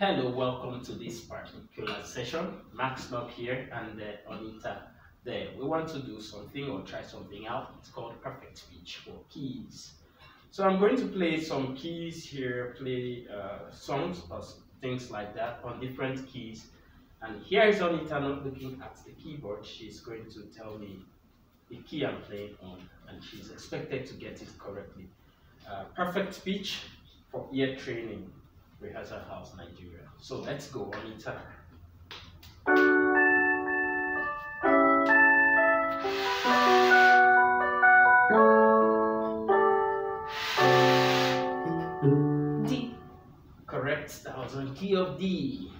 Hello, welcome to this particular session. Max Love here and uh, Anita there. We want to do something or try something out. It's called perfect pitch or keys. So I'm going to play some keys here, play uh, songs or things like that on different keys. And here is Anita not looking at the keyboard. She's going to tell me the key I'm playing on and she's expected to get it correctly. Uh, perfect pitch for ear training, rehearsal house, Nigeria. So let's go on it. D. Correct, was on key of D.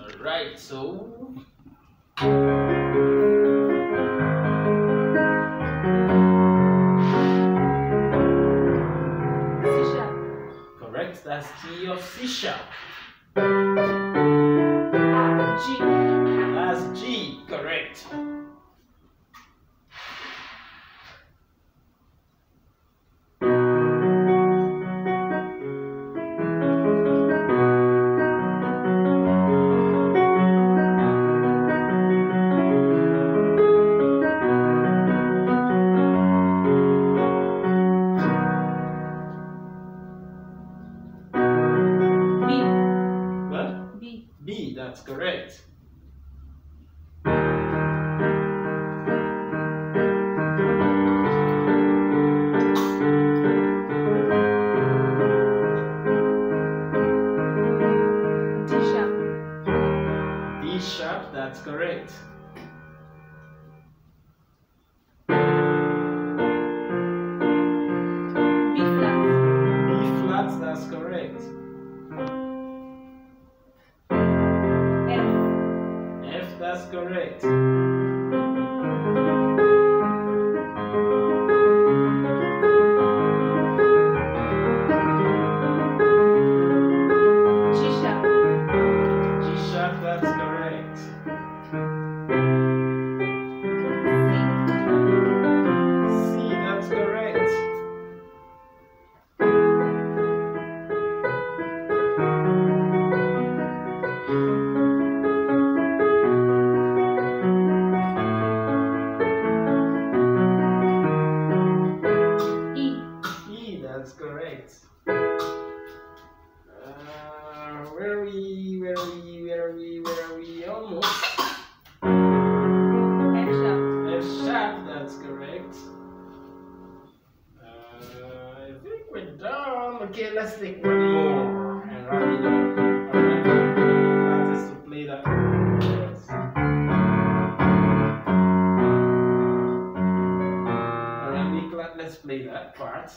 Alright, so that's key of C. that's correct. D sharp. D sharp, that's correct. That's correct. Correct. Uh, where are we? Where are we? Where are we? Where are we? Almost. F sharp. F sharp, that's correct. Uh, I think we're done. Okay, let's take one more and wrap it up. Alright, is to play that. Alright, let's play that part.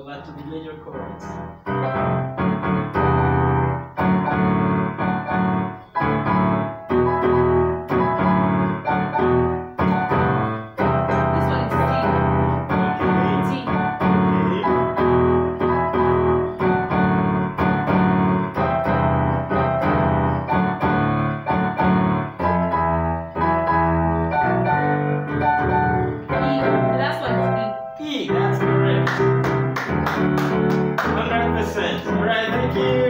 Go back to the major chords. Correct.